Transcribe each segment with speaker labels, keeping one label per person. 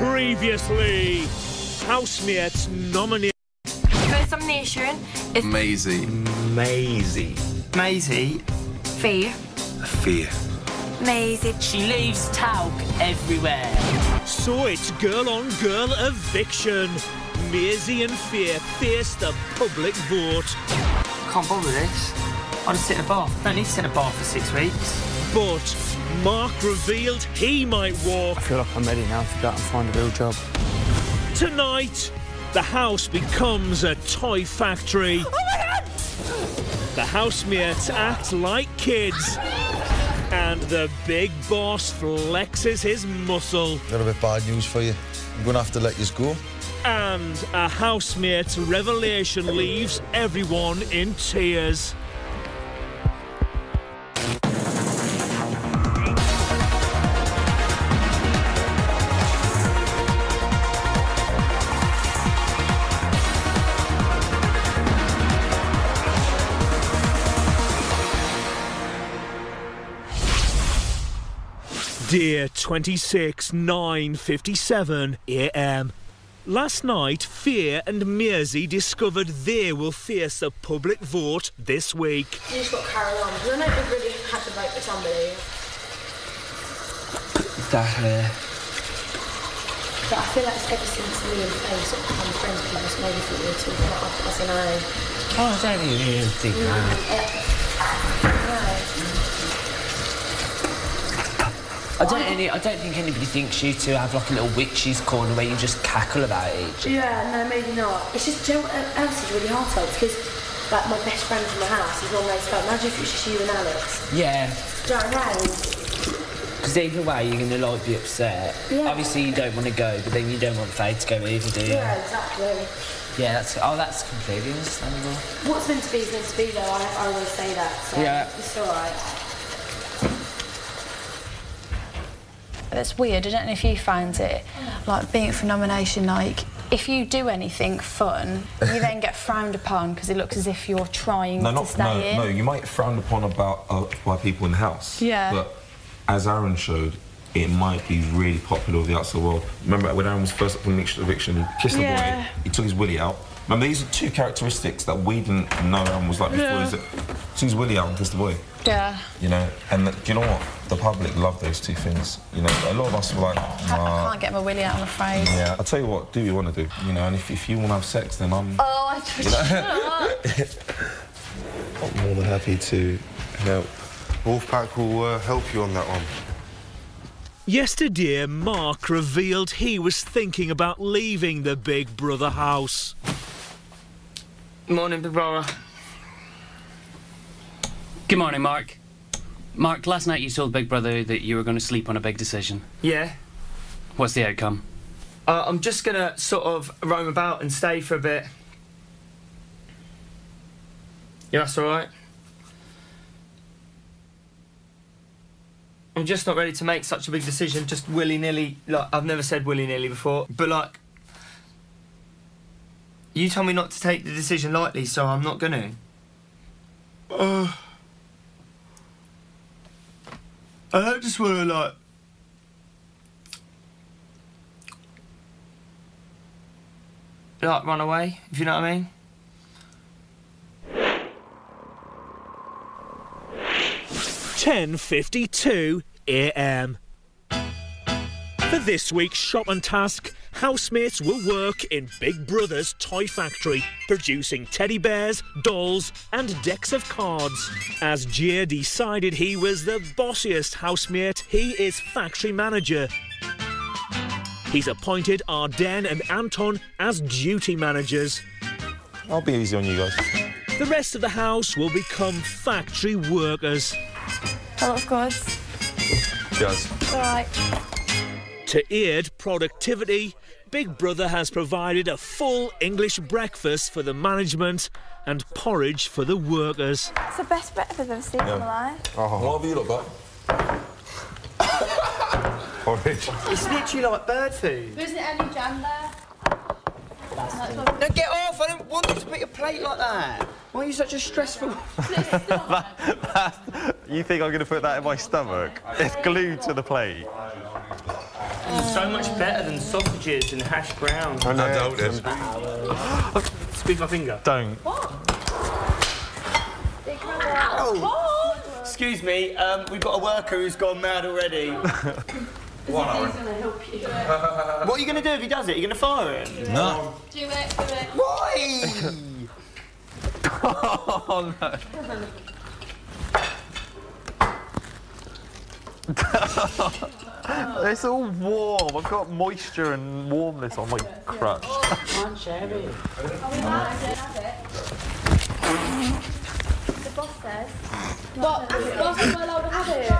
Speaker 1: Previously, housemates nominated.
Speaker 2: First nomination is
Speaker 3: Maisy.
Speaker 4: Maisy.
Speaker 5: Maisy.
Speaker 2: Faye.
Speaker 3: Faye.
Speaker 2: Maisy.
Speaker 5: She leaves talc everywhere.
Speaker 1: So it's girl on girl eviction. Maisy and Faye face the public vote.
Speaker 5: Can't bother with this. I'll just sit in a bath. Don't need to sit in a bar for six weeks.
Speaker 1: But Mark revealed he might walk.
Speaker 6: I feel like I'm ready now to go out and find a real job.
Speaker 1: Tonight, the house becomes a toy factory. Oh my god! The housemates act like kids. And the big boss flexes his muscle.
Speaker 7: Got a bit bad news for you. I'm gonna have to let you go.
Speaker 1: And a housemate's revelation leaves everyone in tears. Dear 26 9:57 a.m. Last night, Faye and Maisy discovered they will face a public vote this week.
Speaker 8: You just got to carry on. Because I know we really had to vote for somebody.
Speaker 5: That Exactly.
Speaker 8: But I feel like it's ever since me and Faye sort of become friends, people just maybe think we're talking about us. I don't know.
Speaker 5: Oh, I don't even think that. I don't, any, I don't think anybody thinks you two have like a little witch's corner where you just cackle about it.
Speaker 8: Yeah, no, maybe not. It's just, do you know what else is really hard to because like my best friend from the house is one way to go. Imagine if it's just you and Alex.
Speaker 5: Yeah,
Speaker 8: Do you know what I mean?
Speaker 5: because either way you're going to like be upset.
Speaker 8: Yeah.
Speaker 5: Obviously you don't want to go, but then you don't want Faye to go either, do you?
Speaker 8: Yeah, exactly.
Speaker 5: Yeah, that's, oh, that's completely understandable.
Speaker 8: What's meant to be is meant to be, though. I, I always say that. So
Speaker 5: Yeah.
Speaker 8: It's all right.
Speaker 9: It's weird. I don't know if you find it like being for nomination. Like if you do anything fun, you then get frowned upon because it looks as if you're trying
Speaker 10: No,
Speaker 9: to
Speaker 10: not
Speaker 9: stay
Speaker 10: no,
Speaker 9: in.
Speaker 10: no. You might frown upon about uh, by people in the house.
Speaker 9: Yeah.
Speaker 10: But as Aaron showed, it might be really popular with the outside world. Remember when Aaron was first up on the eviction, he kissed the
Speaker 9: Yeah.
Speaker 10: boy, he took his willy out. Remember, these are two characteristics that we didn't know Aaron was like before.
Speaker 9: Yeah.
Speaker 10: He took his willy out and kissed the boy.
Speaker 9: Yeah.
Speaker 10: You know, and the, do you know what? The public love those two things. You know, a lot of us were like,
Speaker 9: I, I can't get my willy out. I'm afraid.
Speaker 10: Yeah, I'll tell you what, do what you want to do. You know, and if, if you want to have sex, then I'm,
Speaker 9: Oh, I just.
Speaker 10: I'm more than happy to help.
Speaker 11: Wolfpack will uh, help you on that one.
Speaker 1: Yesterday, Mark revealed he was thinking about leaving the Big Brother house.
Speaker 5: Morning, Big Brother.
Speaker 12: Good morning, Mark. Mark, last night you told Big Brother that you were going to sleep on a big decision.
Speaker 5: Yeah.
Speaker 12: What's the outcome?
Speaker 5: Uh, I'm just gonna sort of roam about and stay for a bit. Yeah, that's all right. I'm just not ready to make such a big decision, just willy nilly. Like I've never said willy nilly before, but like, you told me not to take the decision lightly, so I'm not gonna. Uh, I don't just want to like. Like run away, if you know what I mean.
Speaker 1: Ten fifty-two a.m. For this week's shop and task, housemates will work in Big Brother's toy factory, producing teddy bears, dolls, and decks of cards. As Jay decided he was the bossiest housemate, he is factory manager. He's appointed Aden and Anton as duty managers.
Speaker 10: I'll be easy on you guys.
Speaker 1: The rest of the house will become factory workers.
Speaker 9: Hello, looks good.
Speaker 10: Cheers.
Speaker 9: All right.
Speaker 1: To aid productivity, Big Brother has provided a full English breakfast for the management and porridge for the workers.
Speaker 9: It's the best breakfast I've ever seen in my life. Oh.
Speaker 10: What have you look got?
Speaker 11: Porridge.
Speaker 5: It's literally like bird food.
Speaker 9: Isn't it any jam there?
Speaker 5: No, get off! I don't want you to put your plate like that. Why are you such a stressful?
Speaker 11: You think I'm going to put that in my stomach? It's glued to the plate.
Speaker 5: So much better than sausages and hash browns.
Speaker 13: I doubt it.
Speaker 1: Squeeze my finger.
Speaker 6: Don't. What?
Speaker 5: Excuse me, um, we've got a worker who's gone mad already.
Speaker 14: One hour.
Speaker 5: what are you going to do if he does it? Are You're going to fire him?
Speaker 10: No.
Speaker 2: Do it, do it.
Speaker 5: Why?
Speaker 6: Oh no. it's all warm. I've got moisture and warmness on my crutch.
Speaker 2: The boss says. What? Boss is allowed to have it.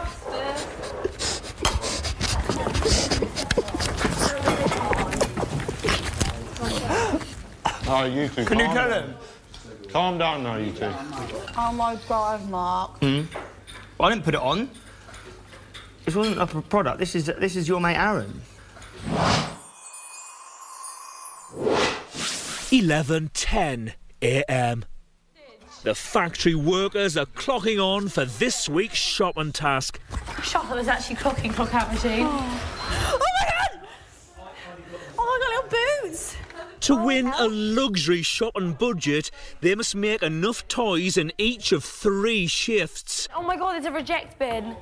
Speaker 13: Oh, you two.
Speaker 5: Can you tell
Speaker 13: down.
Speaker 5: him?
Speaker 13: Calm down now, you two.
Speaker 2: Oh my god, Mark. Hmm?
Speaker 5: I didn't put it on. This wasn't a product. This is this is your mate Aaron.
Speaker 1: 11:10 a.m. The factory workers are clocking on for this week's shopping task.
Speaker 2: Shop was actually clocking clock out machine. Oh, oh my god! Oh, I got little boots.
Speaker 1: To oh win a luxury shopping budget, they must make enough toys in each of three shifts.
Speaker 8: Oh my god, there's a reject bin.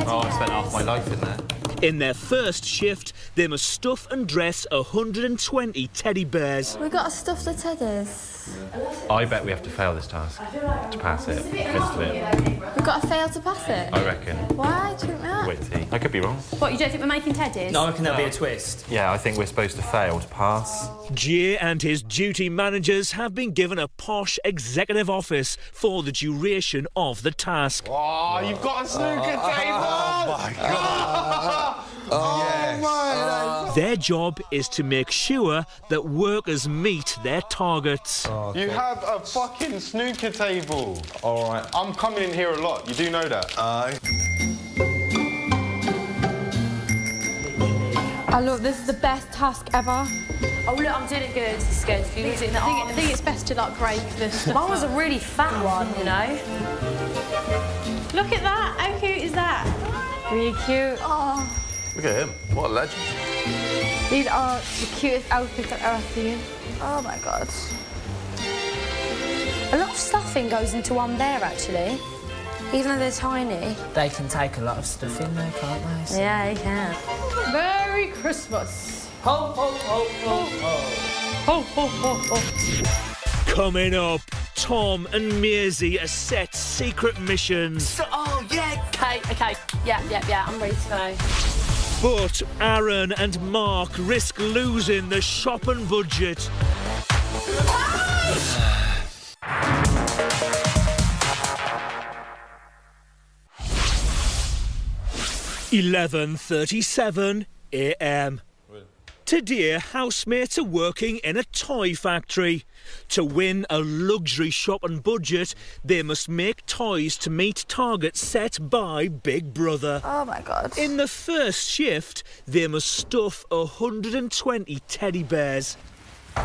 Speaker 15: Oh, I spent half my life in there.
Speaker 1: In their first shift, they must stuff and dress 120 teddy bears.
Speaker 2: We've got to stuff the teddies.
Speaker 6: I bet we have to fail this task to pass it. It.
Speaker 2: We've got to fail to pass it.
Speaker 6: I reckon.
Speaker 2: Why do you think that?
Speaker 6: Witty. I could be wrong.
Speaker 2: What, you don't think we're making teddies?
Speaker 5: No, I reckon there'll be a twist.
Speaker 6: Yeah, I think we're supposed to fail to pass.
Speaker 1: Jay and his duty managers have been given a posh executive office for the duration of the task.
Speaker 13: Oh, you've got a snooker oh. table!
Speaker 10: Oh my god. oh, yes. Uh.
Speaker 1: Their job is to make sure that workers meet their targets.
Speaker 13: Oh, you have a fucking snooker table.
Speaker 10: All right.
Speaker 13: I'm coming in here a lot. You do know that.
Speaker 10: Aye.
Speaker 2: Oh, look, this is the best task ever.
Speaker 8: Oh look, I'm doing it good. This is good. You can do it in the
Speaker 2: I think, I think it's best to like break this.
Speaker 8: Mine was a really fat one, you know.
Speaker 2: Look at that. How cute is that?
Speaker 8: Really cute.
Speaker 2: Oh,
Speaker 10: Look at him. What a legend.
Speaker 2: these are the cutest outfits I've ever seen. Oh my god.
Speaker 8: A lot of stuffing goes into one bear actually, even though they're tiny.
Speaker 4: They can take a lot of stuff in there, can't they? So-
Speaker 8: Yeah, they can.
Speaker 2: Merry Christmas.
Speaker 5: Ho ho ho ho ho.
Speaker 2: Ho, ho, ho, ho.
Speaker 1: Coming up, Tom and Maisy are set secret missions.
Speaker 8: So, oh yeah. Okay, okay. Yeah, yeah, yeah. I'm ready to go.
Speaker 1: But Aaron and Mark risk losing the shopping budget. Eleven thirty-seven a.m. Today, housemates are working in a toy factory. To win a luxury shopping budget, they must make toys to meet targets set by Big Brother.
Speaker 2: Oh my god.
Speaker 1: In the first shift, they must stuff 120 teddy bears.
Speaker 2: Oh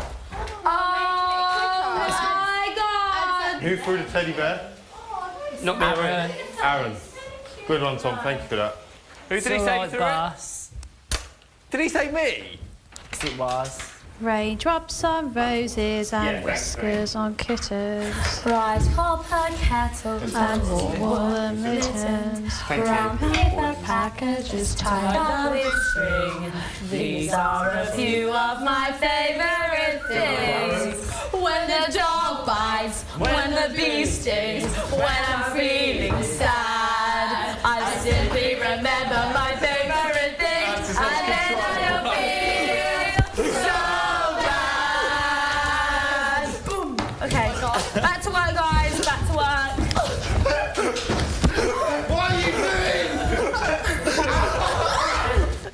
Speaker 2: my god.
Speaker 13: Who threw the teddy bear?
Speaker 5: Not me, Aaron.
Speaker 13: Aaron. Good one, Tom. Thank you for that.
Speaker 5: Who did he
Speaker 4: It's
Speaker 5: say
Speaker 4: alright,
Speaker 5: threw it?
Speaker 4: boss.
Speaker 5: Did he say me?
Speaker 4: 'Cause it was.
Speaker 2: Raindrops on roses and
Speaker 5: Yeah, right,
Speaker 2: whiskers on kittens.
Speaker 8: Rice, copper, kettles,
Speaker 2: And warm mittens.
Speaker 5: Thank
Speaker 8: brown paper packages tied up with string. These are a few of my favourite things. When the dog bites, when the bee stings, when I'm feeling sad,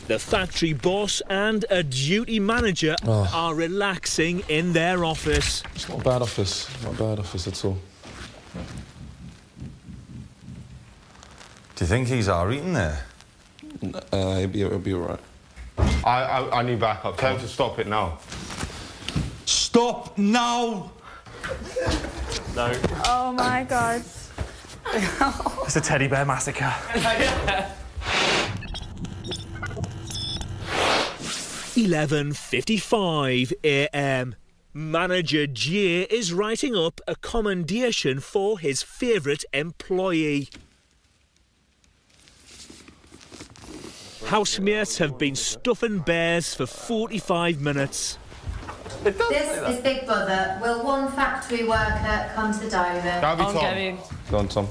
Speaker 1: The factory boss and a duty manager
Speaker 10: Oh.
Speaker 1: are relaxing in their office.
Speaker 10: It's not a bad office. Not a bad office at all.
Speaker 7: Do you think he's all right in there?
Speaker 10: Uh, it'll be, it'll be all right.
Speaker 13: I, I, I need backup. Tell him to stop it now.
Speaker 7: Stop now!
Speaker 6: No.
Speaker 2: Oh my god.
Speaker 6: It's a teddy bear massacre.
Speaker 1: 11:55 a.m. Manager Jay is writing up a commendation for his favourite employee. Housemates have been stuffing bears for 45 minutes.
Speaker 16: This is Big Brother. Will one factory worker come to the diary room?
Speaker 13: That'll be Tom. going.
Speaker 10: Go on, Tom.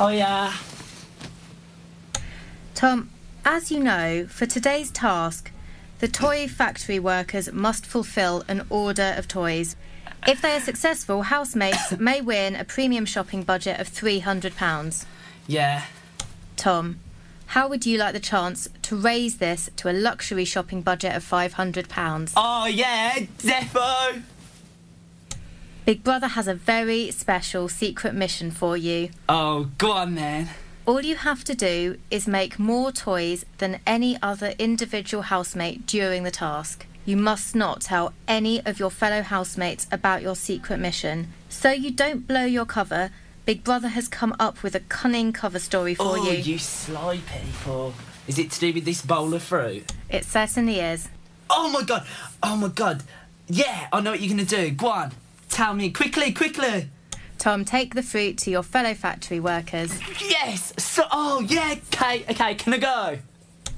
Speaker 4: Oh yeah.
Speaker 16: Tom, as you know, for today's task, the toy factory workers must fulfill an order of toys. If they are successful, housemates may win a premium shopping budget of £300.
Speaker 4: Yeah.
Speaker 16: Tom, how would you like the chance to raise this to a luxury shopping budget of £500?
Speaker 4: Oh yeah, defo.
Speaker 16: Big Brother has a very special secret mission for you.
Speaker 4: Oh, go on then.
Speaker 16: All you have to do is make more toys than any other individual housemate during the task. You must not tell any of your fellow housemates about your secret mission. So you don't blow your cover, Big Brother has come up with a cunning cover story for
Speaker 4: oh,
Speaker 16: you.
Speaker 4: you sly people. Is it to do with this bowl of fruit?
Speaker 16: It certainly is.
Speaker 4: Oh my god! Oh my god! Yeah, I know what you're gonna do. Go on, tell me quickly, quickly.
Speaker 16: Tom, take the fruit to your fellow factory workers.
Speaker 4: Yes. So, oh yeah. Okay, okay. Can I go?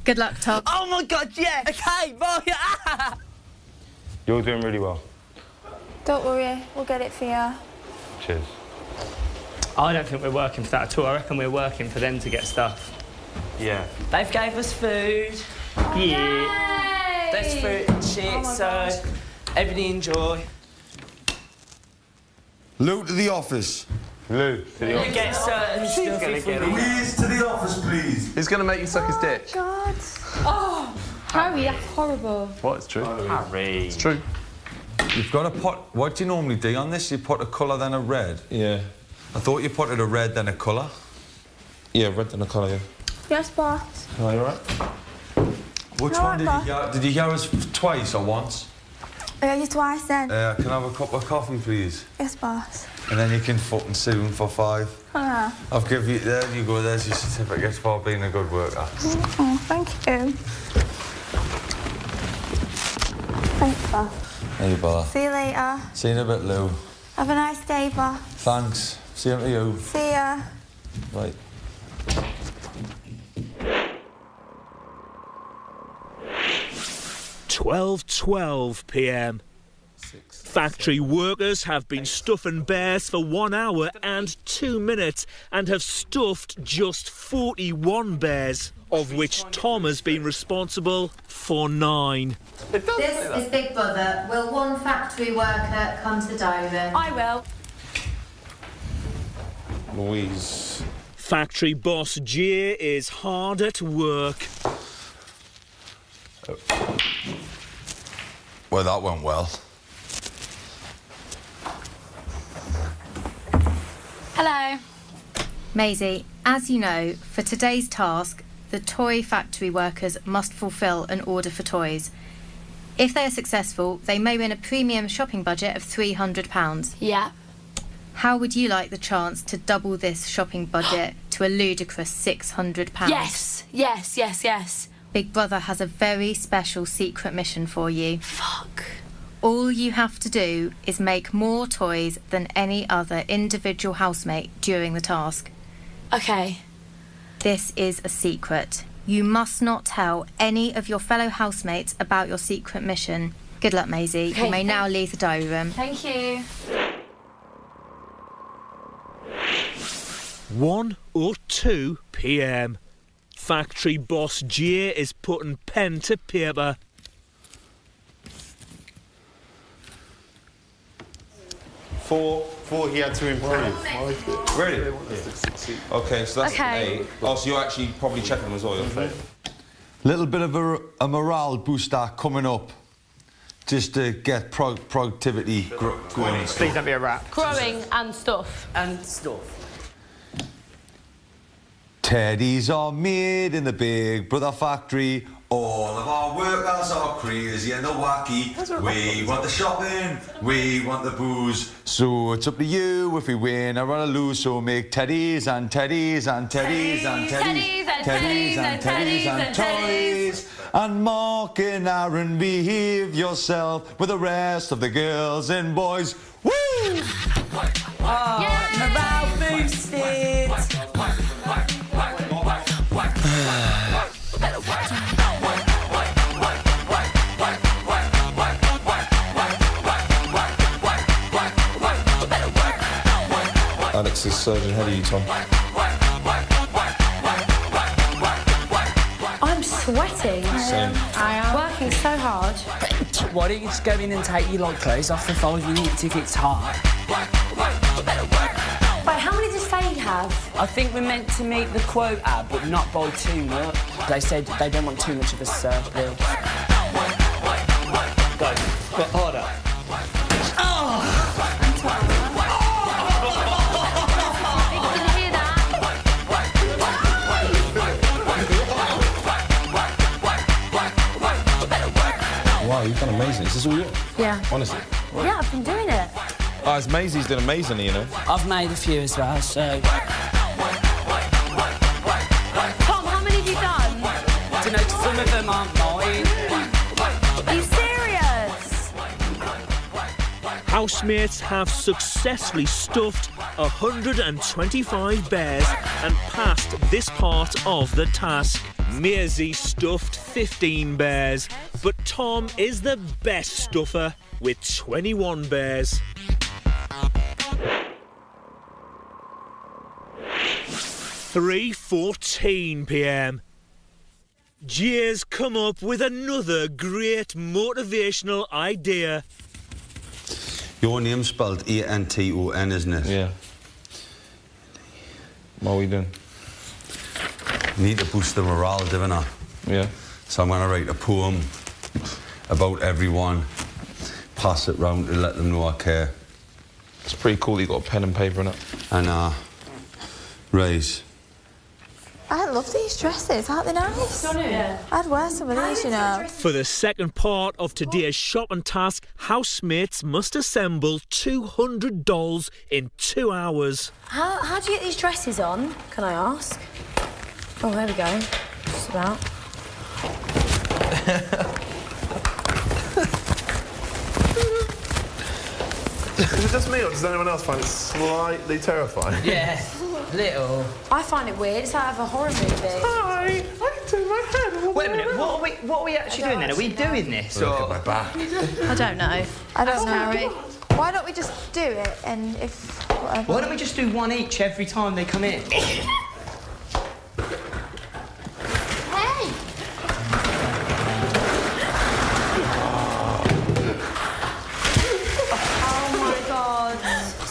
Speaker 16: Good luck, Tom.
Speaker 4: Oh my god, yeah. Okay, bye.
Speaker 13: You're doing really well.
Speaker 9: Don't worry, we'll get it for you.
Speaker 13: Cheers.
Speaker 5: I don't think we're working for that at all. I reckon we're working for them to get stuff.
Speaker 13: Yeah.
Speaker 4: They've gave us food.
Speaker 5: Yeah.
Speaker 4: There's fruit and shit,
Speaker 9: Oh my
Speaker 4: so
Speaker 9: God.
Speaker 4: everybody enjoy.
Speaker 7: Lou to the office.
Speaker 13: Lou, to the office.
Speaker 4: get certain stuff
Speaker 7: Please to the office, please.
Speaker 10: He's going to make you suck his oh, dick.
Speaker 9: God. Oh, Harry, that's horrible.
Speaker 10: What? It's true.
Speaker 6: Harry.
Speaker 10: It's true.
Speaker 7: You've got to put. What do you normally do on this? You put a colour then a red.
Speaker 10: Yeah.
Speaker 7: I thought you put it a red then a colour.
Speaker 10: Yeah, red and a colour, yeah.
Speaker 9: Yes, boss.
Speaker 10: Oh, you alright?
Speaker 7: Which
Speaker 9: No,
Speaker 7: one did you hear? Did you hear us twice or once?
Speaker 9: You twice then.
Speaker 7: Uh, can I have a cup of coffee, please?
Speaker 9: Yes, boss.
Speaker 7: And then you can fucking sue him for five.
Speaker 9: Oh,
Speaker 7: I'll give you. There you go. There's your certificate for being a good worker.
Speaker 9: oh thank you. Thanks, boss.
Speaker 7: You bother.
Speaker 9: See you later.
Speaker 7: See you in a bit, Lou.
Speaker 9: Have a nice day, boss.
Speaker 7: Thanks. See you to you.
Speaker 9: See ya.
Speaker 7: Right.
Speaker 1: Twelve twelve p.m. Factory workers have been stuffing bears for one hour and two minutes and have stuffed just 41 bears, of which Tom has been responsible for nine.
Speaker 16: This is Big Brother. Will one factory worker come to the diary room?
Speaker 9: I will.
Speaker 10: Louise.
Speaker 1: Factory boss Jay is hard at work. Oh.
Speaker 7: Well, that went well.
Speaker 9: Hello.
Speaker 16: Maisy, as you know, for today's task, the toy factory workers must fulfill an order for toys. If they are successful, they may win a premium shopping budget of £300.
Speaker 9: Yeah.
Speaker 16: How would you like the chance to double this shopping budget to a ludicrous £600?
Speaker 9: Yes, yes, yes, yes.
Speaker 16: Big Brother has a very special secret mission for you.
Speaker 9: Fuck.
Speaker 16: All you have to do is make more toys than any other individual housemate during the task.
Speaker 9: Okay.
Speaker 16: This is a secret. You must not tell any of your fellow housemates about your secret mission. Good luck, Maisy.
Speaker 9: Okay,
Speaker 16: you may now leave the diary room.
Speaker 9: Thank you.
Speaker 1: 1 or 2 p.m. Factory boss Jay is putting pen to paper.
Speaker 13: Four, four he had to improve.
Speaker 10: Really? Okay, so that's
Speaker 9: Okay.
Speaker 10: an eight. Oh, so you're actually probably checking them as well, you're
Speaker 7: Little bit of a, a morale booster coming up, just to get pro- productivity gr- going.
Speaker 5: Please don't be a rat.
Speaker 9: Growing and stuff.
Speaker 4: And stuff.
Speaker 7: Teddies are made in the Big Brother factory. All of our workers are crazy and they're wacky. We want the shopping, we want the booze. So it's up to you if we win or run or lose. So make teddies and teddies and teddies and teddies,
Speaker 8: Teddies and teddies and teddies and
Speaker 7: toys. And Mark and Aaron, behave yourself with the rest of the girls and boys. Woo!
Speaker 4: Oh, morale boosted.
Speaker 10: Alex is surging ahead of you, Tom.
Speaker 8: I'm sweating.
Speaker 10: Same.
Speaker 8: I am. Working so hard.
Speaker 4: Why don't you just go in and take your log clothes off the fold when your tickets hard?
Speaker 8: Wait, how many does Faye have?
Speaker 4: I think we're meant to meet the quota, but not by too much. They said they don't want too much of a surplus.
Speaker 17: Go. But
Speaker 10: Is this all yours?
Speaker 8: Yeah.
Speaker 10: Honestly.
Speaker 8: Yeah, I've been doing it.
Speaker 10: Oh, it's Maisy's done amazingly, you know.
Speaker 4: I've made a few as well, so.
Speaker 8: Tom, how many have you done?
Speaker 4: don't know, some of them aren't mine.
Speaker 8: Are you serious?
Speaker 1: Housemates have successfully stuffed 125 bears and passed this part of the task. Maisy stuffed 15 bears, but Tom is the best stuffer with 21 bears. Three fourteen p.m. Jay's come up with another great motivational idea.
Speaker 7: Your name's spelled A N T O N, isn't it?
Speaker 10: Yeah. What are we doing?
Speaker 7: Need to boost the morale, don't I?
Speaker 10: Yeah.
Speaker 7: So I'm going to write a poem about everyone, pass it round to let them know I care.
Speaker 10: It's pretty cool that you got a pen and paper in it.
Speaker 7: And, uh, Raise.
Speaker 9: I love these dresses, aren't they nice? Yeah. I'd wear some of these, you know.
Speaker 1: For the second part of today's shopping task, housemates must assemble 200 dolls in two hours.
Speaker 8: How, how do you get these dresses on, can I ask? Oh, there we go. Just about.
Speaker 11: Is it just me or does anyone else find it slightly terrifying?
Speaker 4: Yeah, little.
Speaker 8: I find it weird. It's out of a horror movie.
Speaker 11: Hi, I can turn my head all
Speaker 5: Wait a minute, what are we, what are we actually doing then? Are we doing this?
Speaker 11: Look at my back.
Speaker 2: I don't know.
Speaker 9: I don't know.
Speaker 2: Harry.
Speaker 9: Why don't we just do it and if whatever.
Speaker 5: Why don't we just do one each every time they come in?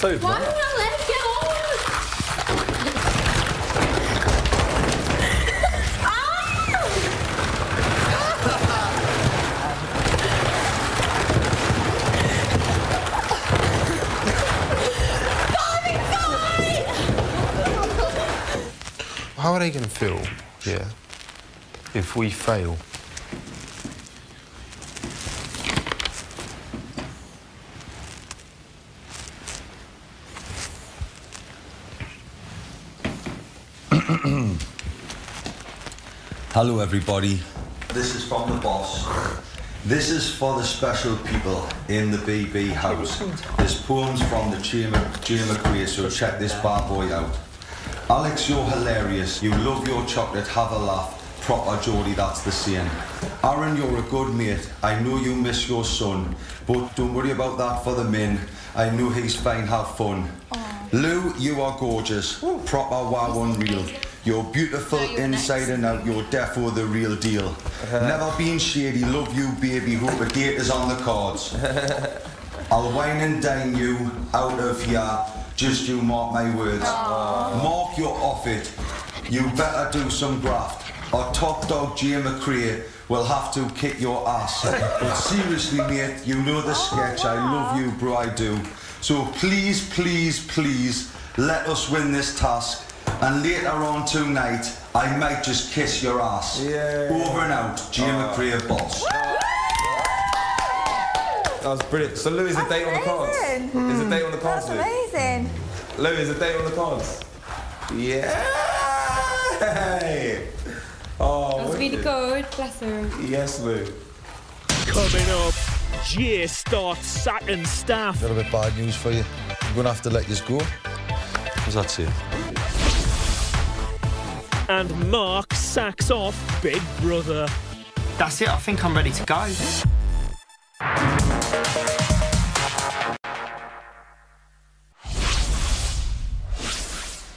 Speaker 11: So
Speaker 8: Why don't I let it get on?
Speaker 11: How are they going to feel, yeah, if we fail?
Speaker 7: Hello, everybody. This is from the boss. This is for the special people in the BB house. This poem's from the Jim McQueen, so check this bad boy out. Alex, you're hilarious. You love your chocolate, have a laugh. Proper Geordie, that's the saying. Aaron, you're a good mate. I know you miss your son, but don't worry about that for the men. I know he's fine, have fun. Lou, you are gorgeous. Proper wow unreal. You're beautiful inside and out. You're defo the real deal. Uh-huh. Never been shady. Love you, baby. Hope a date is on the cards. I'll wine and dine you out of here. Just you mark my words. Mark, you're off it. You better do some graft. Our top dog, Jay McKray, will have to kick your ass. but seriously, mate, you know the sketch. I love you, bro, I do. So please, please, please, let us win this task. And later on tonight,
Speaker 18: I might just kiss your ass.
Speaker 10: Yeah.
Speaker 18: Over and out, Jay McKray boss.
Speaker 10: That was brilliant. So Lou, is a date on the cards?
Speaker 19: amazing.
Speaker 10: Is a date on the cards,
Speaker 19: That's amazing.
Speaker 10: Lou, is a date on the cards? Yeah. Oh,
Speaker 20: That was really good, bless her.
Speaker 10: Yes, Lou.
Speaker 1: Coming up, Jay starts sacking staff.
Speaker 7: A little bit bad news for you. I'm gonna have to let you go. How's that say?
Speaker 1: And Mark sacks off Big Brother.
Speaker 5: That's it, I think I'm ready to go.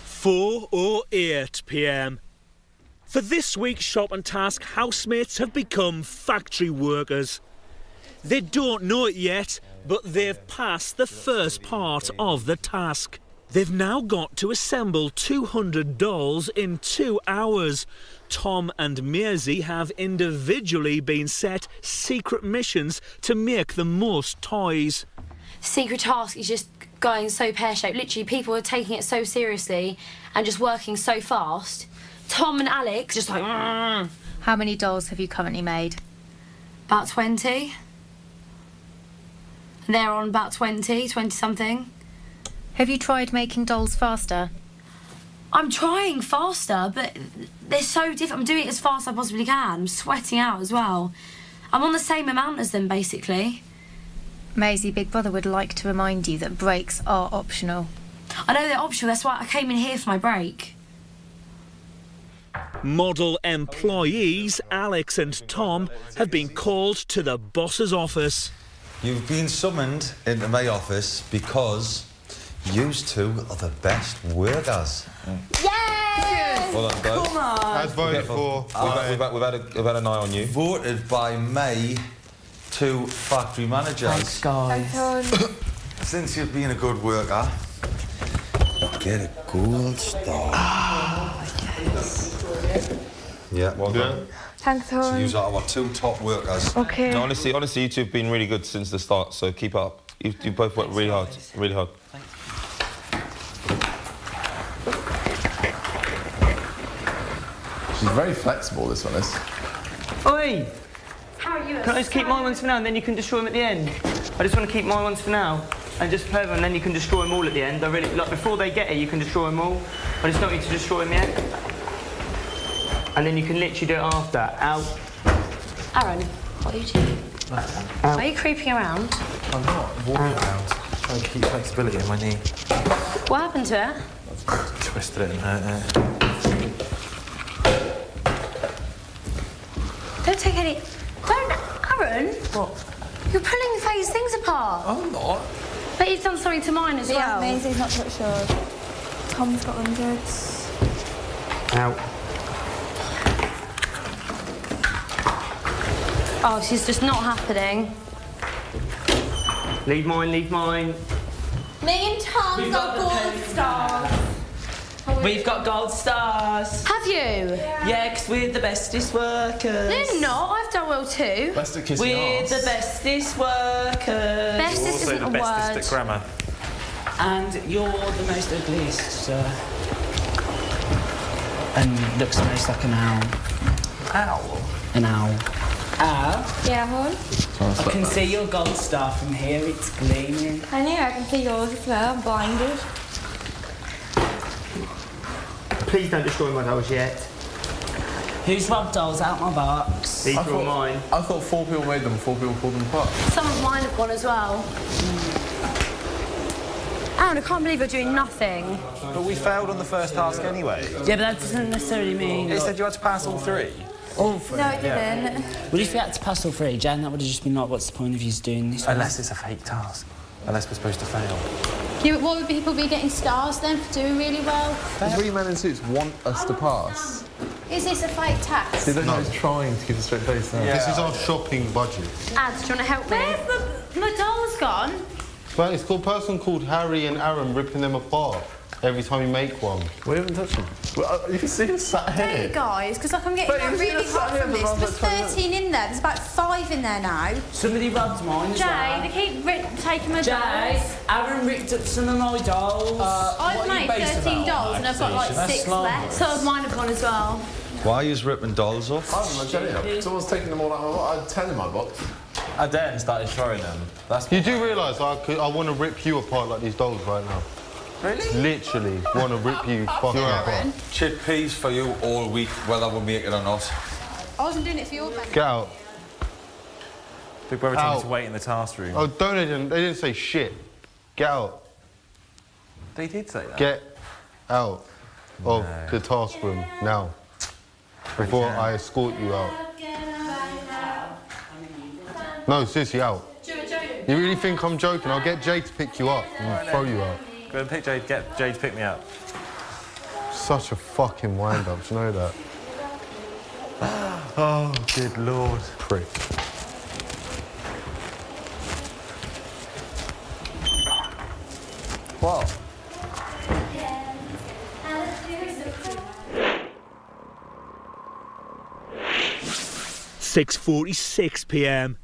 Speaker 1: Four or eight p.m. For this week's shop and task, housemates have become factory workers. They don't know it yet, but they've passed the first part of the task. They've now got to assemble 200 dolls in two hours. Tom and Maisy have individually been set secret missions to make the most toys.
Speaker 8: Secret task is just going so pear shaped. Literally, people are taking it so seriously and just working so fast. Tom and Alex just like. "Mm."
Speaker 16: How many dolls have you currently made?
Speaker 8: About 20. They're on about 20, 20 something.
Speaker 16: Have you tried making dolls faster?
Speaker 8: I'm trying faster, but they're so different. I'm doing it as fast as I possibly can. I'm sweating out as well. I'm on the same amount as them, basically.
Speaker 16: Maisy, Big Brother would like to remind you that breaks are optional.
Speaker 8: I know they're optional, that's why I came in here for my break.
Speaker 1: Model employees Alex and Tom have been called to the boss's office.
Speaker 7: You've been summoned into my office because you two are the best workers.
Speaker 19: Yes!
Speaker 7: Well done, guys.
Speaker 19: Come on.
Speaker 11: I've voted for.
Speaker 7: We've had, we've, had, we've, had a, we've had an eye on you. Voted by May two factory managers.
Speaker 4: Thanks, guys.
Speaker 19: Thanks,
Speaker 7: Since you've been a good worker, you get a gold star. Ah, yeah, well done.
Speaker 19: Thanks,
Speaker 7: So
Speaker 19: hon.
Speaker 7: you are our two top workers.
Speaker 19: Okay.
Speaker 10: No, honestly, honestly, you two have been really good since the start. So keep up. You, you both worked really hard, really hard.
Speaker 11: She's very flexible, this one is.
Speaker 5: Oi!
Speaker 8: How are you?
Speaker 5: Can I just keep my ones for now and then you can destroy them at the end? I just want to keep my ones for now and just play them and then you can destroy them all at the end. I really like before they get here you can destroy them all. I just don't need to destroy them yet. And then you can literally do it after. Out.
Speaker 8: Aaron, what are you doing? Why are you creeping around?
Speaker 6: I'm not walking around. Trying to keep flexibility in my knee.
Speaker 8: What happened to it?
Speaker 6: Twisted it and hurt it.
Speaker 8: Don't take any. Don't, Aaron. What? You're pulling Faye's things apart.
Speaker 6: I'm not.
Speaker 8: But he's done something to mine as
Speaker 19: Yeah,
Speaker 8: well.
Speaker 19: Maisy's not quite sure. Tom's got hundreds.
Speaker 5: Out.
Speaker 8: Oh, she's just not happening.
Speaker 5: Leave mine, leave mine.
Speaker 20: Me and Tom got gold stars.
Speaker 4: We've got gold stars.
Speaker 8: Have you?
Speaker 4: Yeah, Yeah, 'cause we're the bestest workers.
Speaker 8: They're not. I've done well too.
Speaker 6: Best at kissing
Speaker 4: We're
Speaker 6: arse.
Speaker 4: the bestest workers.
Speaker 8: Bestest
Speaker 6: also
Speaker 8: isn't
Speaker 6: the
Speaker 8: a
Speaker 6: bestest
Speaker 8: word.
Speaker 6: at grammar.
Speaker 4: And you're the most ugliest, sir. And looks the most like an owl.
Speaker 6: Owl.
Speaker 4: An owl. Owl?
Speaker 20: Yeah, hon.
Speaker 4: I can see your gold star from here, it's gleaming.
Speaker 20: I know, I can see yours as well. I'm blinded.
Speaker 5: Please don't destroy my dolls yet.
Speaker 4: Who's robbed dolls out my box?
Speaker 5: These
Speaker 11: I
Speaker 5: are
Speaker 11: thought,
Speaker 5: mine.
Speaker 11: I thought four people made them, four people pulled them apart.
Speaker 8: Some of mine have gone as well. Aaron, I can't believe you're doing nothing.
Speaker 6: But we failed on the first task anyway.
Speaker 4: Yeah, but that doesn't necessarily mean.
Speaker 6: It said you had to pass all three.
Speaker 4: All three.
Speaker 20: No, it didn't.
Speaker 4: Well, if you had to pass all three, Jan, that would have just been like, what's the point of you doing this?
Speaker 6: Unless it's a fake task. Unless we're supposed to fail.
Speaker 8: Yeah, but what would people be getting stars then for doing really well?
Speaker 11: The three men in suits want us to pass.
Speaker 8: Is this a fake tax?
Speaker 11: See, they're not trying to keep a straight face now.
Speaker 13: This is our shopping budget.
Speaker 8: Ads, do you want to help me? Where's the, my doll's gone?
Speaker 13: But it's called person called Harry and Aaron ripping them apart. Every time you make one.
Speaker 11: We haven't touched them. Well, uh, you can see us sat
Speaker 8: Don't you
Speaker 11: here.
Speaker 8: guys? Because like I'm getting
Speaker 11: But
Speaker 8: like, really hot from this. There's 13 in there. There's about five in there now.
Speaker 4: Somebody rubbed mine
Speaker 2: Jay,
Speaker 4: well.
Speaker 2: they keep ri- taking my
Speaker 4: Jay,
Speaker 2: dolls.
Speaker 4: Aaron ripped up some of my dolls.
Speaker 2: I've made 13 dolls and I've got like six left. So have mine have gone as well.
Speaker 7: Why are you ripping dolls off?
Speaker 11: I haven't much anyhow. Someone's taking them all out of my box. I had 10 in my box.
Speaker 6: I then started throwing them. That's
Speaker 13: You do realise I could, I want to rip you apart like these dolls right now.
Speaker 7: Really?
Speaker 13: Literally want to rip you fucking apart.
Speaker 7: Chickpeas for you all week, whether we make it or not.
Speaker 8: I wasn't doing it for your benefit.
Speaker 13: Get out.
Speaker 6: Big brother told me
Speaker 13: Out.
Speaker 6: to wait in the task room.
Speaker 13: Oh, don't they didn't, they didn't say shit. Get out.
Speaker 6: They did say that.
Speaker 13: Get out of the task room now. Before I escort you out. No, seriously, out. You really think I'm joking? I'll get Jay to pick you up and throw you out.
Speaker 6: Go and pick Jade, get Jade to pick me up.
Speaker 13: Such a fucking wind up, do you know that?
Speaker 6: Oh, good lord.
Speaker 13: Prick.
Speaker 6: What?
Speaker 1: Six forty-six p.m.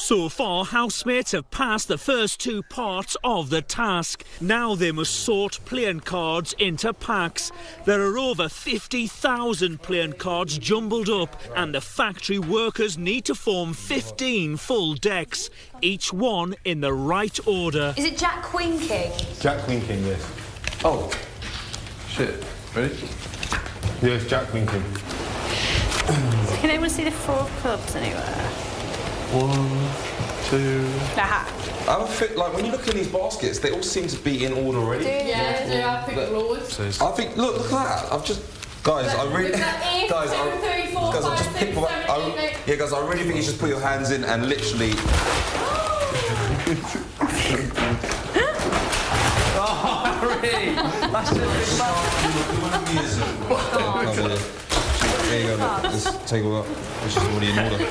Speaker 1: So far, housemates have passed the first two parts of the task. Now they must sort playing cards into packs. There are over 50,000 playing cards jumbled up, and the factory workers need to form 15 full decks, each one in the right order.
Speaker 8: Is it Jack Queen King?
Speaker 13: Jack Queen King, yes.
Speaker 11: Oh. Shit. Ready?
Speaker 13: Yes, Jack Queen King.
Speaker 2: Can anyone see the four of clubs anywhere?
Speaker 10: One, two.
Speaker 2: Nah.
Speaker 10: I have a fit, like, when you look in these baskets, they all seem to be in order already.
Speaker 8: Yeah, they are picked loads.
Speaker 10: I think, look, look at that. I've just, guys, I really,
Speaker 8: We've
Speaker 10: guys,
Speaker 8: two,
Speaker 10: I, guys, I just picked one. I,
Speaker 8: eight, eight.
Speaker 10: yeah, guys, I really think you just put your hands in and literally.
Speaker 6: Oh, Harry! That's just
Speaker 7: Over there. There you go, look. Let's take a look. This is already in order.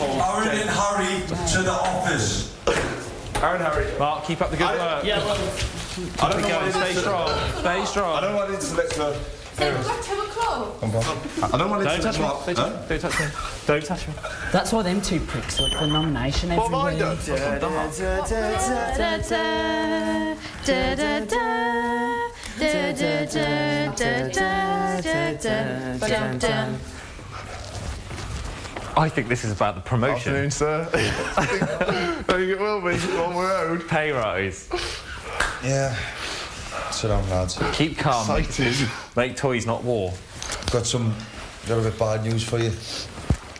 Speaker 18: Aaron and Harry to the office.
Speaker 6: Aaron, Harry. Mark, keep up the good work.
Speaker 11: Yeah, well.
Speaker 6: I don't know why Stay strong. Stay strong.
Speaker 7: I don't want to select the.
Speaker 8: We've got.
Speaker 7: I don't want to
Speaker 6: Don't touch me.
Speaker 7: select
Speaker 6: Don't touch me. Don't touch me. Don't touch me.
Speaker 4: That's why them two pricks look for nomination every
Speaker 11: What have I
Speaker 4: week.
Speaker 6: I think this is about the promotion.
Speaker 11: Afternoon, sir. I think it will be on my own.
Speaker 6: Pay rise.
Speaker 7: Yeah. Sit down, lads.
Speaker 6: Keep calm.
Speaker 11: Excited.
Speaker 6: Make toys, not war.
Speaker 7: Got some little bit bad news for you.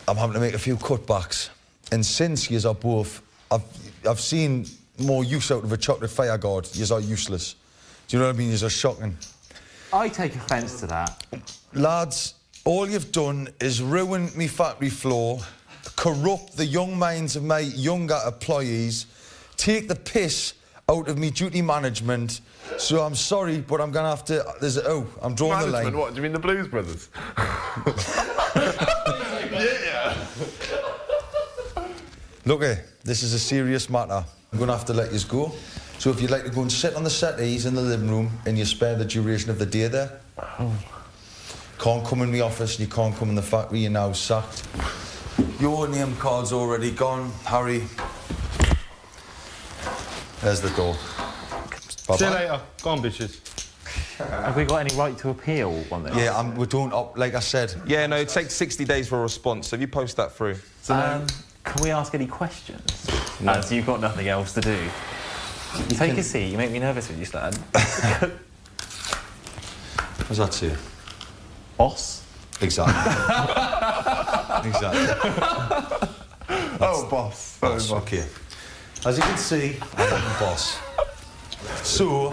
Speaker 7: I'm having to make a few cutbacks. And since yous are both, I've, I've seen more use out of a chocolate fire guard. Yous are useless. Do you know what I mean? Yous are shocking.
Speaker 6: I take offence to that.
Speaker 7: Lads, all you've done is ruin me factory floor, corrupt the young minds of my younger employees, take the piss out of me duty management. So I'm sorry, but I'm gonna have to. There's a, oh, I'm drawing the
Speaker 11: Management,
Speaker 7: line.
Speaker 11: what? Do you mean the Blues Brothers? yeah.
Speaker 7: Look here, this is a serious matter. I'm gonna have to let you go. So if you'd like to go and sit on the settees in the living room and you spare the duration of the day there. Oh. Can't come in the office and you can't come in the factory, you're now sacked. Your name card's already gone, Harry. There's the door.
Speaker 13: See you later. Go on, bitches.
Speaker 6: Have we got any right to appeal on this?
Speaker 7: Yeah, I'm, we're doing up, like I said.
Speaker 10: Yeah, no, it takes 60 days for a response, so if you post that through.
Speaker 6: Um, can we ask any questions? No. As you've got nothing else to do. You take a seat. You make me nervous when you stand.
Speaker 7: What's that say?
Speaker 6: Boss.
Speaker 7: Exactly. exactly.
Speaker 11: Oh, boss.
Speaker 7: Oh, Boss, okay. As you can see, I'm the boss. So,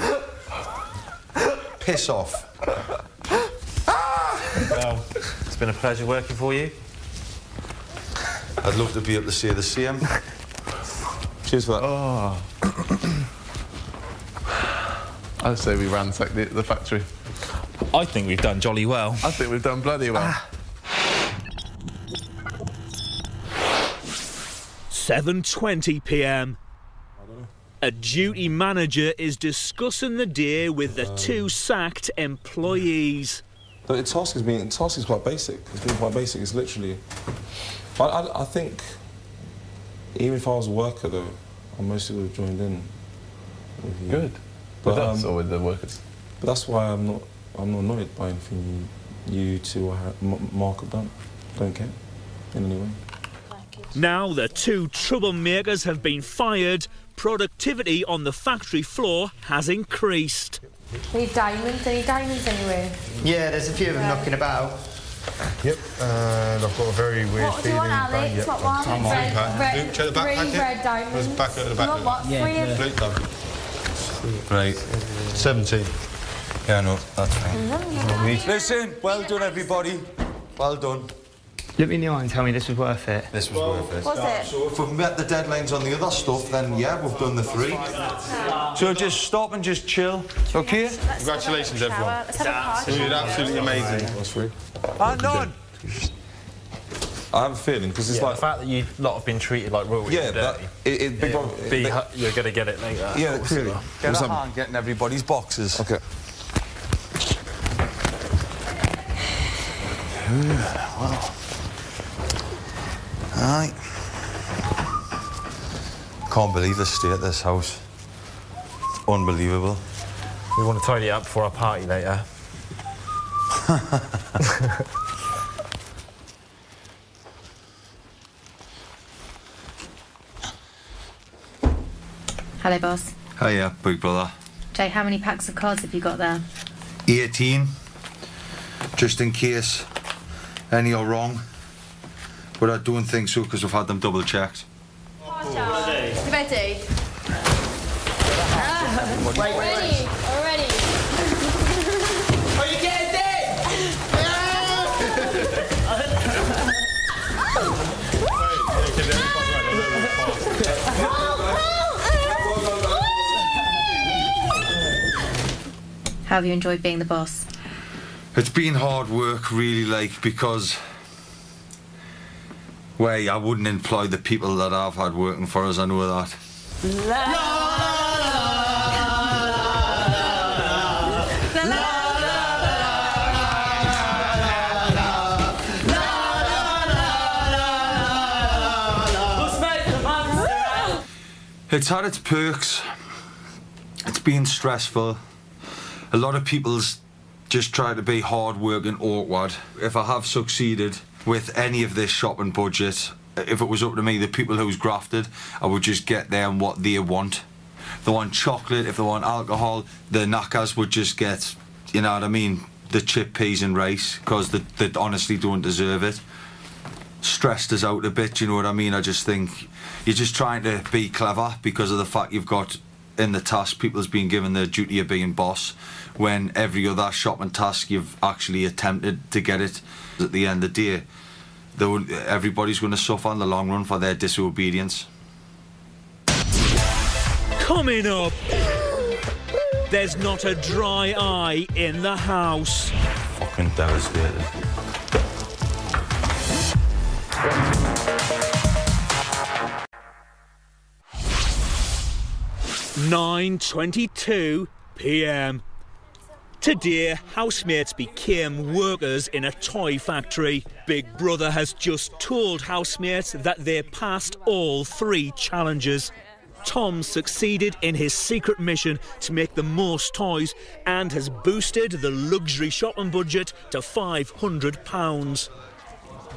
Speaker 7: piss off.
Speaker 6: well, it's been a pleasure working for you.
Speaker 7: I'd love to be able to say the same.
Speaker 10: Cheers for that.
Speaker 6: Oh.
Speaker 11: I'd say we ransacked the, the factory.
Speaker 10: I think we've done jolly well.
Speaker 11: I think we've done bloody well.
Speaker 1: Ah. 7:20 p.m. A duty manager is discussing the day with the uh, two sacked employees.
Speaker 10: The task has been the task is quite basic. It's been quite basic. It's literally. I, I, I think even if I was a worker though, I mostly would have joined in. With you.
Speaker 11: Good. With us um, or with the workers?
Speaker 10: But that's why I'm not. I'm not annoyed by anything you, you two or Ha- M- Mark have done. Don't care in any way.
Speaker 1: Now the two troublemakers have been fired. Productivity on the factory floor has increased.
Speaker 2: Need diamonds? Any diamonds anywhere?
Speaker 5: Yeah, there's a few of them knocking about.
Speaker 13: Yep, and I've got a very weird
Speaker 2: What do you
Speaker 13: feeling.
Speaker 2: want, Alex?
Speaker 13: Yep,
Speaker 2: What one?
Speaker 13: Come on,
Speaker 2: Red-
Speaker 13: pack.
Speaker 2: red-
Speaker 13: Luke, check the back
Speaker 2: three
Speaker 13: packet.
Speaker 2: red diamonds.
Speaker 13: Where's back at the back?
Speaker 2: You want what?
Speaker 13: Yeah,
Speaker 2: Three of-
Speaker 13: yeah. Luke, done.
Speaker 18: Right.
Speaker 13: 17.
Speaker 18: Yeah, no, that's fine. Mm-hmm. Listen, well done, everybody. Well done.
Speaker 5: Look me in the eye and tell me this was worth it.
Speaker 18: This was worth it.
Speaker 2: Was it?
Speaker 7: So if we've met the deadlines on the other stuff, then yeah, we've done the three.
Speaker 18: So just stop and just chill, okay?
Speaker 13: Congratulations, everyone.
Speaker 2: Let's have a party.
Speaker 13: You did absolutely amazing. That's free.
Speaker 18: Uh, and none.
Speaker 10: I have a feeling because it's
Speaker 6: Yeah,
Speaker 10: like
Speaker 6: the fact that you lot have been treated like royalty
Speaker 10: Yeah, that,
Speaker 6: today,
Speaker 10: it, it, big
Speaker 6: it'll be,
Speaker 10: they-
Speaker 6: hu- you're going to get it later.
Speaker 10: yeah, clearly.
Speaker 18: Get
Speaker 10: What's
Speaker 18: a
Speaker 10: up?
Speaker 18: hand getting everybody's boxes.
Speaker 10: Okay.
Speaker 18: wow. Aye. Can't believe the state of this house. Unbelievable.
Speaker 6: We want to tidy it up for our party later.
Speaker 16: Hello, boss.
Speaker 18: Hiya, big brother.
Speaker 16: Jay, how many packs of cards have you got there?
Speaker 7: 18, just in case any are wrong. But I don't think so because we've had them double checked.
Speaker 2: You oh, ready?
Speaker 5: Wait, wait,
Speaker 2: Ready? Already?
Speaker 5: Are you getting dead?
Speaker 16: How have you enjoyed being the boss?
Speaker 7: It's been hard work, really, like, because. Well, I wouldn't employ the people that I've had working for us, I know that. It's had its perks. It's been stressful. A lot of people's just try to be hard working awkward. If I have succeeded with any of this shopping budget, if it was up to me, the people who's grafted, I would just get them what they want. If they want chocolate, if they want alcohol, the knackers would just get, you know what I mean, the chip, peas and rice, because they, they honestly don't deserve it. Stressed us out a bit, you know what I mean? I just think you're just trying to be clever because of the fact you've got in the task people's been given the duty of being boss when every other shopping task you've actually attempted to get it at the end of the day they will, everybody's going to suffer in the long run for their disobedience
Speaker 1: Coming up, there's not a dry eye in the house.
Speaker 10: Fucking devastated.
Speaker 1: Nine twenty-two p.m. Today, housemates became workers in a toy factory. Big Brother has just told housemates that they passed all three challenges. Tom succeeded in his secret mission to make the most toys and has boosted the luxury shopping budget to £500.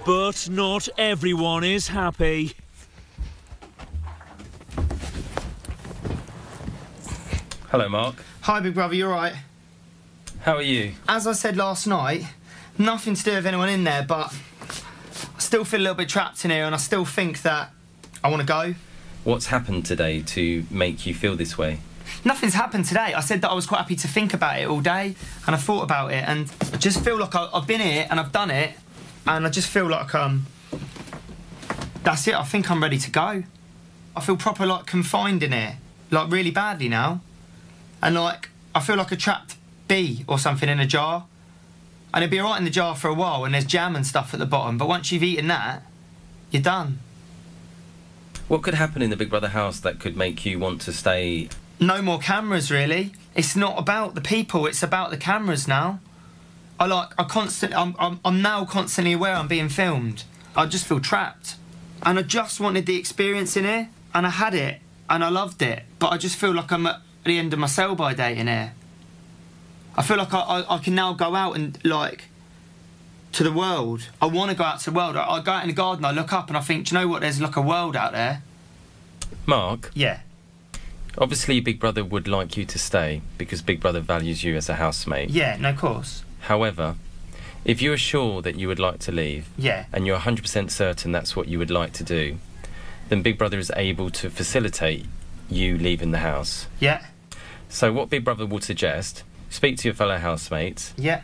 Speaker 1: But not everyone is happy.
Speaker 12: Hello, Mark.
Speaker 5: Hi, big brother, you alright?
Speaker 12: How are you?
Speaker 5: As I said last night, nothing to do with anyone in there, but I still feel a little bit trapped in here and I still think that I want to go.
Speaker 21: What's happened today to make you feel this way?
Speaker 5: Nothing's happened today. I said that I was quite happy to think about it all day and I thought about it and I just feel like I, I've been here and I've done it and I just feel like um that's it. I think I'm ready to go. I feel proper like confined in here, like really badly now. And like I feel like a trapped bee or something in a jar. And it'd be alright in the jar for a while and there's jam and stuff at the bottom, but once you've eaten that, you're done.
Speaker 21: What could happen in the Big Brother house that could make you want to stay?
Speaker 5: No more cameras, really. It's not about the people, it's about the cameras now. I like, I constant, I'm, I'm, I'm now constantly aware I'm being filmed. I just feel trapped. And I just wanted the experience in here, and I had it, and I loved it, but I just feel like I'm at the end of my sell by date in here. I feel like I, I, I can now go out and, like, to the world. I want to go out to the world. I, I go out in the garden, I look up, and I think, do you know what? There's like a world out there.
Speaker 21: Mark?
Speaker 5: Yeah.
Speaker 21: Obviously, Big Brother would like you to stay because Big Brother values you as a housemate.
Speaker 5: Yeah, no, of course.
Speaker 21: However, if you are sure that you would like to leave,
Speaker 5: Yeah.
Speaker 21: and you're 100% certain that's what you would like to do, then Big Brother is able to facilitate you leaving the house.
Speaker 5: Yeah.
Speaker 21: So, what Big Brother would suggest, speak to your fellow housemates.
Speaker 5: Yeah.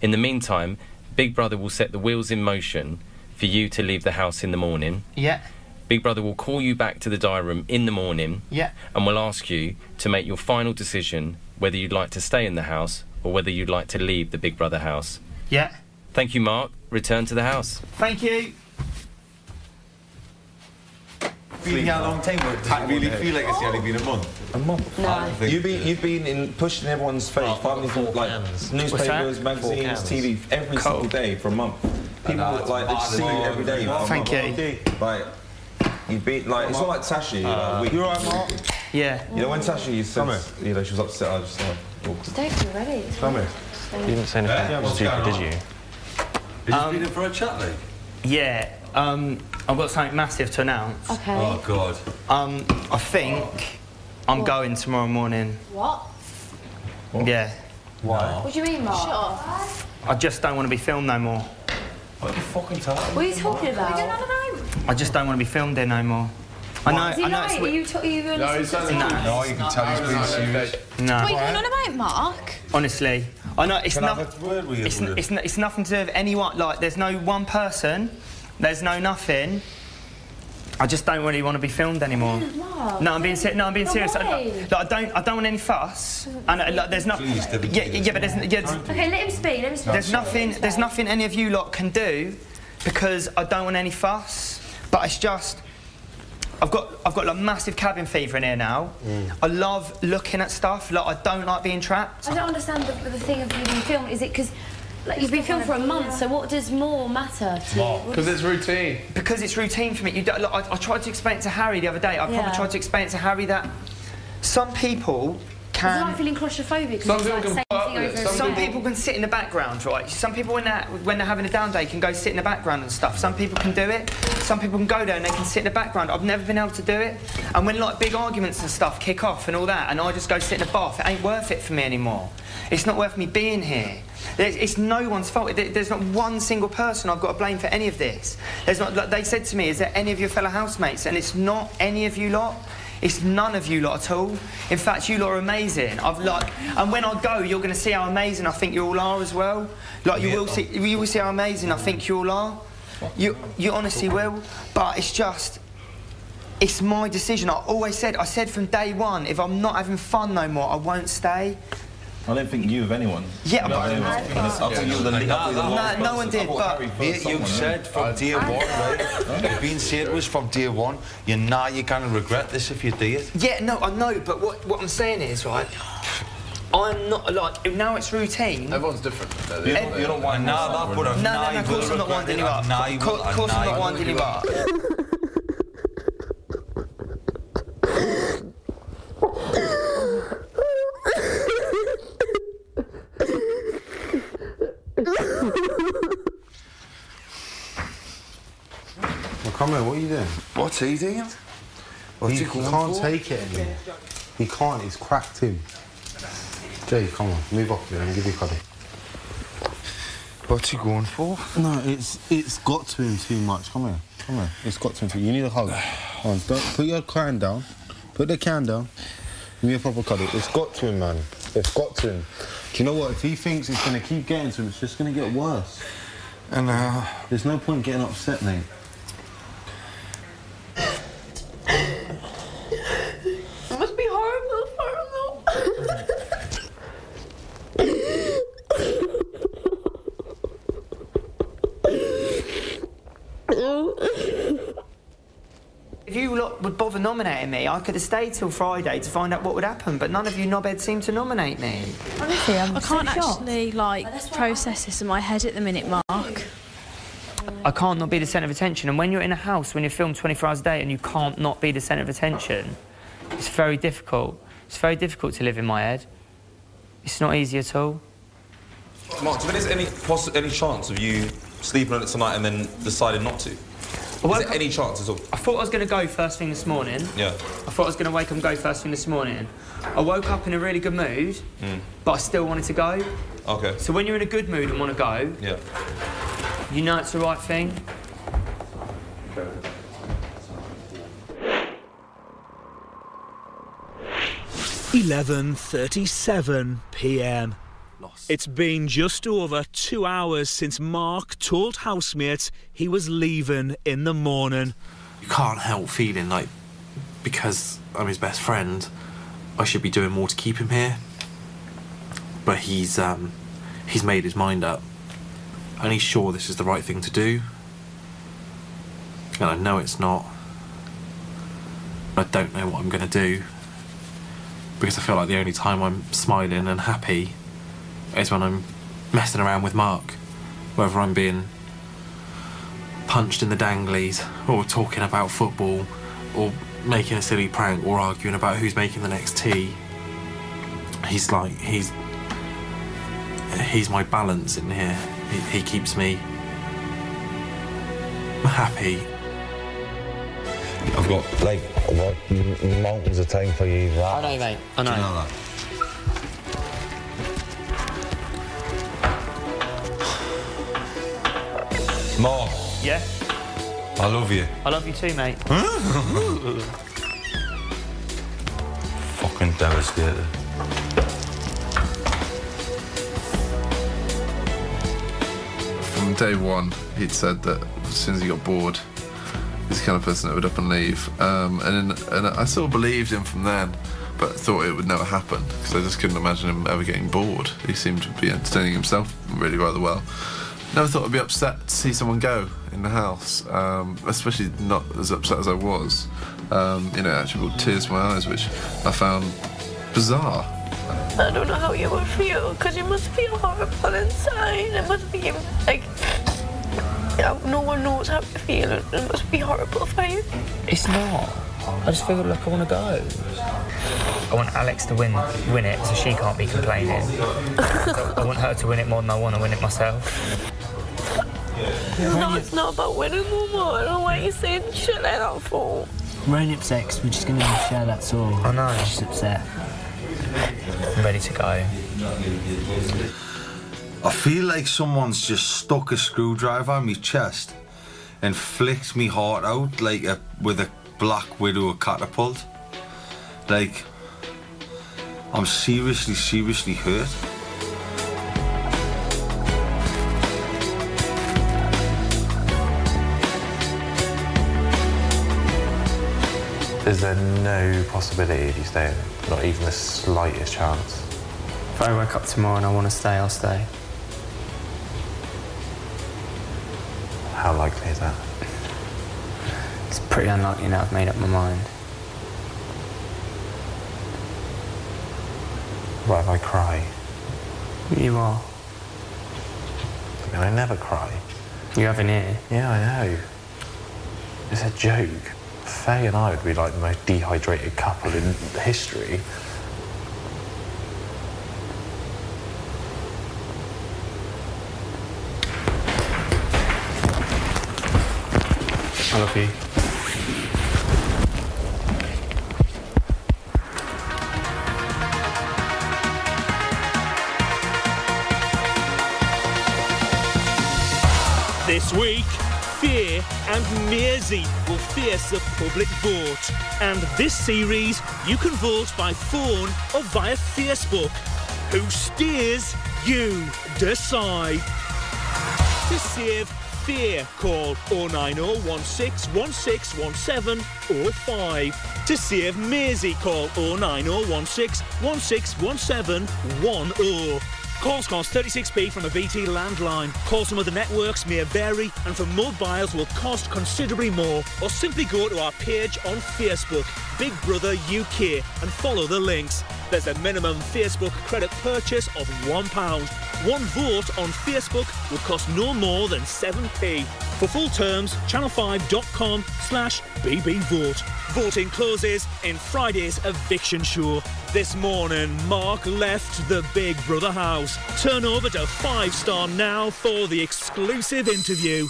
Speaker 21: In the meantime, Big Brother will set the wheels in motion for you to leave the house in the morning.
Speaker 5: Yeah.
Speaker 21: Big Brother will call you back to the diary room in the morning
Speaker 5: Yeah.
Speaker 21: and will ask you to make your final decision whether you'd like to stay in the house or whether you'd like to leave the Big Brother house.
Speaker 5: Yeah.
Speaker 21: Thank you, Mark. Return to the house.
Speaker 5: Thank you.
Speaker 22: Feeling how long time would I really feel like it's only been a month.
Speaker 10: A month.
Speaker 22: No. Think
Speaker 10: You've been you've been in pushing everyone's face, fighting for like newspapers, magazines. TV every
Speaker 22: Cool.
Speaker 10: single day for a month. People
Speaker 22: know,
Speaker 10: like they
Speaker 22: hard
Speaker 10: see you every day.
Speaker 22: well.
Speaker 5: Thank you.
Speaker 10: Like you've been like it's not like Tashie. You're uh, like.
Speaker 22: You're right, Mark.
Speaker 5: Yeah.
Speaker 10: You know when Tashie you said you know she was upset. I just uh, like awkward.
Speaker 19: Don't be ready.
Speaker 10: Come here.
Speaker 6: You didn't say anything
Speaker 22: Yeah, what's
Speaker 6: stupid,
Speaker 22: going
Speaker 6: did
Speaker 22: on?
Speaker 6: you?
Speaker 22: Have you um, been in for a chat, Lee?
Speaker 5: Yeah. Um, I've got something massive to announce.
Speaker 19: Okay.
Speaker 22: Oh, God.
Speaker 5: Um, I think I'm going tomorrow morning.
Speaker 19: What?
Speaker 5: Yeah.
Speaker 10: Why?
Speaker 19: What do you mean, Mark? Shut up.
Speaker 5: I just don't want to be filmed no more.
Speaker 10: What are you fucking talking?
Speaker 19: What are you talking about?
Speaker 5: I just don't want to be filmed there no more. I know.
Speaker 19: Is he
Speaker 5: I know.
Speaker 19: lying?
Speaker 5: It's
Speaker 19: Are you, t- are you
Speaker 5: No,
Speaker 19: listening
Speaker 5: he's
Speaker 19: to
Speaker 5: only- No,
Speaker 7: you can tell he's being serious.
Speaker 5: No.
Speaker 19: What are you going on about, Mark?
Speaker 5: Honestly, I know it's
Speaker 22: Can
Speaker 5: not.
Speaker 22: have a word with you,
Speaker 5: It's, it's, it's nothing to do with anyone. Like, there's no one person. There's no nothing. I just don't really want to be filmed anymore.
Speaker 19: Mark.
Speaker 5: No, I'm being serious. No, I'm being
Speaker 19: But
Speaker 5: serious. I, like, I don't. I don't want any fuss. And uh, like, there's not.
Speaker 22: Please,
Speaker 5: yeah, yeah, but there's, yeah,
Speaker 19: Okay, let him speak. Let him speak.
Speaker 5: there's nothing. There's nothing any of you lot can do because I don't want any fuss. But it's just. I've got I've got like massive cabin fever in here now. I love looking at stuff. Like I don't like being trapped.
Speaker 19: I don't understand the, the thing of you being filmed. Is it because like, you've been filmed for a month, so what does more matter to you? What does-
Speaker 11: it's routine.
Speaker 5: Because it's routine for me. You don't, look, I, I tried to explain it to Harry the other day. I
Speaker 19: Yeah.
Speaker 5: probably tried to explain it to Harry that some people
Speaker 19: Is it
Speaker 5: can.
Speaker 19: like feeling claustrophobic?
Speaker 11: Some people
Speaker 19: like
Speaker 11: can
Speaker 19: same thing over
Speaker 11: some
Speaker 5: Some people can sit in the background, right? Some people, when they're, when they're having a down day, can go sit in the background and stuff. Some people can do it. Some people can go there and they can sit in the background. I've never been able to do it. And when like big arguments and stuff kick off and all that, and I just go sit in the bath, it ain't worth it for me anymore. It's not worth me being here. There's, it's no one's fault. There's not one single person I've got to blame for any of this. There's not. Like, they said to me, "Is there any of your fellow housemates?" And it's not any of you lot. It's none of you lot at all. In fact, you lot are amazing. I've like, and when I go, you're going to see how amazing I think you all are as well. Like you will see, you will see how amazing I think you all are. You, you honestly will. But it's just, it's my decision. I always said, I said from day one, if I'm not having fun no more, I won't stay.
Speaker 10: I don't think you of anyone.
Speaker 5: Yeah,
Speaker 10: No,
Speaker 5: but-
Speaker 10: anyone. I think you're the lead.
Speaker 7: No,
Speaker 5: No, no one did, but
Speaker 7: Mate, you said from day one, right? You've been saying to us from day one, you know you're going to regret this if you do it.
Speaker 5: Yeah, no, I know, but what, what I'm saying is, right, I'm not, like, now it's routine.
Speaker 11: Everyone's different.
Speaker 10: You're not, you're not winding
Speaker 7: No, that,
Speaker 10: we're
Speaker 7: but.
Speaker 5: No, no, no, of course I'm not winding you up.
Speaker 7: Nah,
Speaker 5: Of course,
Speaker 7: will,
Speaker 5: of course
Speaker 7: nah,
Speaker 5: I'm not winding
Speaker 7: you
Speaker 5: you up.
Speaker 13: Come here, what are you doing?
Speaker 7: What's he doing? What's
Speaker 13: he,
Speaker 7: he
Speaker 13: he can't
Speaker 7: for?
Speaker 13: take it anymore. He can't, he's cracked him. Jay, come on, move off here and give you a cuddle.
Speaker 7: What's he going for?
Speaker 13: No, it's it's got to him too much. Come here, come here. It's got to him too. You need a hug. Come on, don't put your can down. Put the can down. Give me a proper cuddle. It's got to him, man. It's got to him. Do you know what? If he thinks it's gonna keep getting to him, it's just gonna get worse.
Speaker 7: And uh,
Speaker 13: There's no point getting upset, mate.
Speaker 8: It must be horrible for him though.
Speaker 5: Nominated me, I could have stayed till Friday to find out what would happen, but none of you knobheads seem to nominate me.
Speaker 8: Honestly, I'm
Speaker 2: I can't
Speaker 8: so shocked.
Speaker 2: actually like process this in my head at the minute, Mark.
Speaker 5: I can't not be the centre of attention. And when you're in a house, when you're filmed 24 hours a day and you can't not be the centre of attention, it's very difficult. It's very difficult to live in my head. It's not easy at all.
Speaker 10: Mark, do you think there's any poss- any chance of you sleeping on it tonight and then deciding not to? Is there any chance at all?
Speaker 5: I thought I was going to go first thing this morning.
Speaker 10: Yeah.
Speaker 5: I thought I was going to wake up and go first thing this morning. I woke up in a really good mood,
Speaker 10: Mm.
Speaker 5: but I still wanted to go.
Speaker 10: Okay.
Speaker 5: So when you're in a good mood and want to go,
Speaker 10: Yeah.
Speaker 5: you know it's the right thing.
Speaker 1: Eleven thirty-seven p.m. It's been just over two hours since Mark told housemates he was leaving in the morning.
Speaker 23: You can't help feeling like, because I'm his best friend, I should be doing more to keep him here. But he's um, he's made his mind up, and he's sure this is the right thing to do. And I know it's not. I don't know what I'm going to do because I feel like the only time I'm smiling and happy is when I'm messing around with Mark, whether I'm being punched in the danglies, or talking about football, or making a silly prank, or arguing about who's making the next tea. He's like he's he's my balance in here. He, he keeps me happy.
Speaker 24: I've got like what, mountains of time for you. That.
Speaker 5: I know, mate. I know.
Speaker 24: Do you know that?
Speaker 5: Yeah?
Speaker 24: I love you.
Speaker 5: I love you too, mate.
Speaker 24: Fucking devastated.
Speaker 25: From day one, he'd said that as soon as he got bored, he's the kind of person that would up and leave. Um, and then, and I sort of believed him from then, but thought it would never happen because I just couldn't imagine him ever getting bored. He seemed to be entertaining himself really rather well. Never thought I'd be upset to see someone go in the house, um, especially not as upset as I was. Um, you know, it actually brought tears to my eyes, which I found bizarre.
Speaker 26: I don't know how you would feel because you must feel horrible inside. It must be like no one knows how you feel. It it must be horrible for you.
Speaker 5: It's not. I just feel like I want to go. I want Alex to win win it so she can't be complaining. I want her to win it more than I want to win it myself.
Speaker 26: No, it's not about winning no more. I don't know why you saying shit like that for.
Speaker 5: We're only upset 'cause we're just going to share that all. I know. She's upset. I'm ready to go.
Speaker 7: I feel like someone's just stuck a screwdriver on my chest and flicked me heart out like a with a black widow catapult. Like I'm seriously, seriously hurt.
Speaker 23: Is there no possibility of you staying? Not even the slightest chance.
Speaker 5: If I wake up tomorrow and I want to stay, I'll stay.
Speaker 23: How likely is that?
Speaker 5: It's pretty unlikely now I've made up my mind.
Speaker 23: What if I cry?
Speaker 5: You are.
Speaker 23: I mean, I never cry.
Speaker 5: You have an ear.
Speaker 23: Yeah, I know. It's a joke. Faye and I would be like the most dehydrated couple in history.
Speaker 5: I love you.
Speaker 1: And Maisy will face a public vote. And this series, you can vote by phone or via Facebook. Who steers? You decide. To save Faye, call 09016161705. To save Maisy, call 09016161710. Calls cost 36p from a BT landline. Calls from other networks may vary and from mobiles will cost considerably more. Or simply go to our page on Facebook, Big Brother UK, and follow the links. There's a minimum Facebook credit purchase of £1. One vote on Facebook will cost no more than 7p. For full terms, channel5.com slash bbvote. Voting closes in Friday's eviction show. This morning, Mark left the Big Brother house. Turn over to 5 Star now for the exclusive interview.